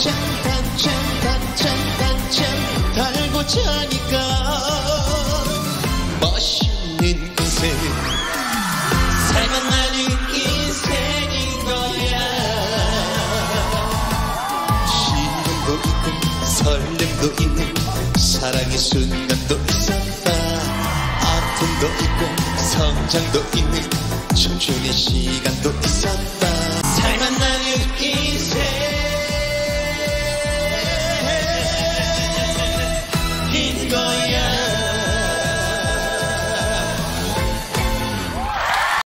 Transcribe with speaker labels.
Speaker 1: 단짠 단짠 단짠 단짠 달고 차니까 멋있는 인생 살만 하 는, 인생인 거야. 시련도 있고 설렘도 있는 사랑의 순간도 있었다. 아픔도 있고 성장도 있는 춤추는 시간도 있었다. Goya.